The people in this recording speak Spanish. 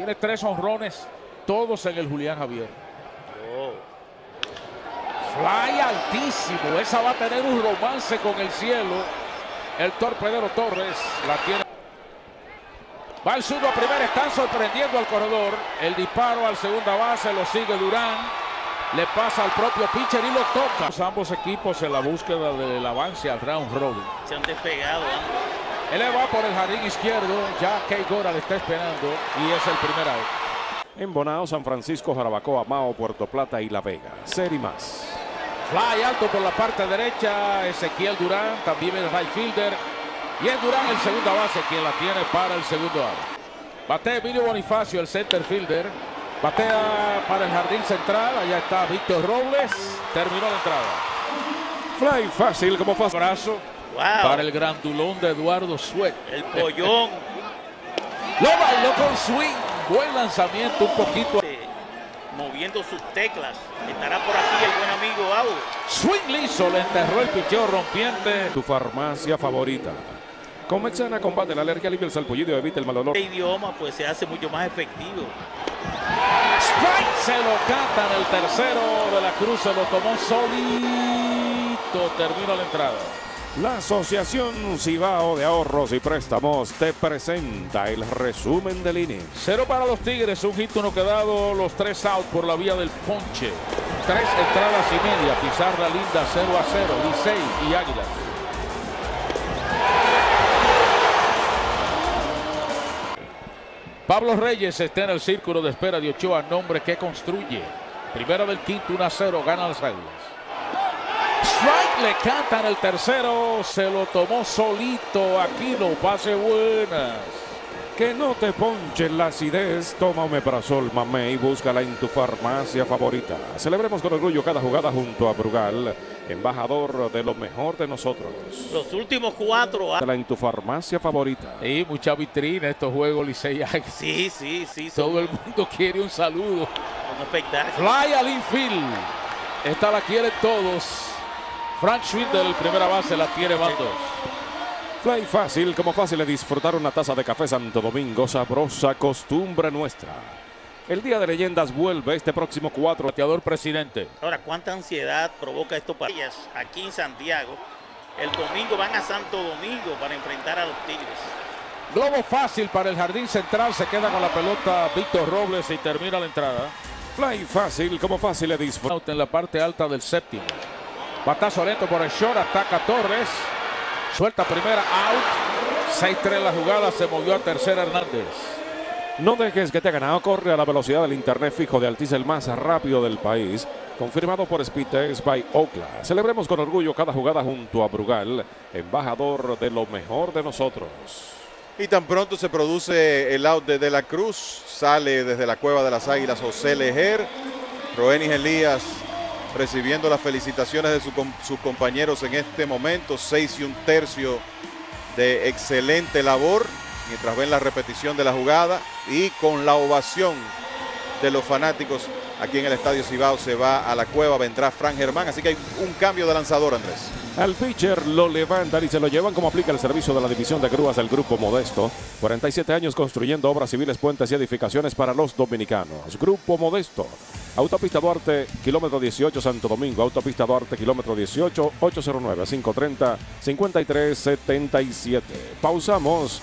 Tiene tres honrones, todos en el Julián Javier. Fly altísimo. Esa va a tener un romance con el cielo. El torpedero Torres la tiene. Va el zurdo a primera, están sorprendiendo al corredor. El disparo al segunda base, lo sigue Durán. Le pasa al propio pitcher y lo toca. Ambos equipos en la búsqueda del avance al round robin. Se han despegado ambos. Él va por el jardín izquierdo. Ya Key Gora le está esperando y es el primer out. En Bonao, San Francisco, Jarabacoa, Mao, Puerto Plata y La Vega. Ser y más. Fly alto por la parte derecha. Ezequiel Durán también el right fielder. Y es Durán el segunda base quien la tiene para el segundo out. Batea Emilio Bonifacio, el center fielder. Batea para el jardín central. Allá está Víctor Robles. Terminó la entrada. Fly fácil como fácil. Brazo Wow. para el grandulón de Eduardo Suet. El pollón. Lo bailó con swing. Buen lanzamiento, un poquito. moviendo sus teclas. Estará por aquí el buen amigo Audo. Swing liso, le enterró el picheo rompiente. Tu farmacia favorita. Con Mexana combate la alergia, alivia el salpullido evita el mal olor. Este idioma pues se hace mucho más efectivo. Strike se lo cantan el tercero de la cruz, se lo tomó solito. Terminó la entrada. La Asociación Cibao de Ahorros y Préstamos te presenta el resumen del inning. Cero para los Tigres, un hit no quedado, los tres out por la vía del ponche. Tres entradas y media, pizarra linda 0 a 0, Licey y Águilas. Pablo Reyes está en el círculo de espera de Ochoa, nombre que construye. Primera del quinto, 1 a 0, gana las Águilas. Strike le cantan el tercero, se lo tomó solito, Aquino, pase buenas. Que no te ponche la acidez, toma omeprazol mamey, búscala en tu farmacia favorita. Celebremos con orgullo cada jugada junto a Brugal, embajador de lo mejor de nosotros. Los últimos cuatro. Búscala en tu farmacia favorita. Y mucha vitrina estos juegos Licey. Sí, sí, sí. Todo el mundo quiere un saludo. un espectáculo. Fly al infield. Esta la quieren todos. Frank Schwindel, el primera base, la tiene Bandos. Fly fácil, como fácil es disfrutar una taza de café Santo Domingo, sabrosa costumbre nuestra. El Día de Leyendas vuelve este próximo 4 Bateador presidente. Ahora, ¿cuánta ansiedad provoca esto para ellas aquí en Santiago? El domingo van a Santo Domingo para enfrentar a los Tigres. Globo fácil para el jardín central. Se queda con la pelota Víctor Robles y termina la entrada. Fly fácil, como fácil es disfrutar. Out en la parte alta del séptimo. Batazo lento por el short. Ataca Torres. Suelta primera out. 6-3 la jugada. Se movió a tercera Hernández. No dejes que te hagan ganado. Corre a la velocidad del internet fijo de Altiz, el más rápido del país. Confirmado por Speedtest by Ocla. Celebremos con orgullo cada jugada junto a Brugal, embajador de lo mejor de nosotros. Y tan pronto se produce el out de De la Cruz, sale desde la cueva de las Águilas José Lejer, Roenis Elías recibiendo las felicitaciones de sus compañeros en este momento, seis y un tercio de excelente labor, mientras ven la repetición de la jugada y con la ovación de los fanáticos aquí en el Estadio Cibao se va a la cueva, vendrá Fran Germán, así que hay un cambio de lanzador Andrés. Al pitcher lo levantan y se lo llevan como aplica el servicio de la división de grúas del Grupo Modesto. 47 años construyendo obras civiles, puentes y edificaciones para los dominicanos. Grupo Modesto. Autopista Duarte, kilómetro 18, Santo Domingo. Autopista Duarte, kilómetro 18, 809-530-5377. Pausamos.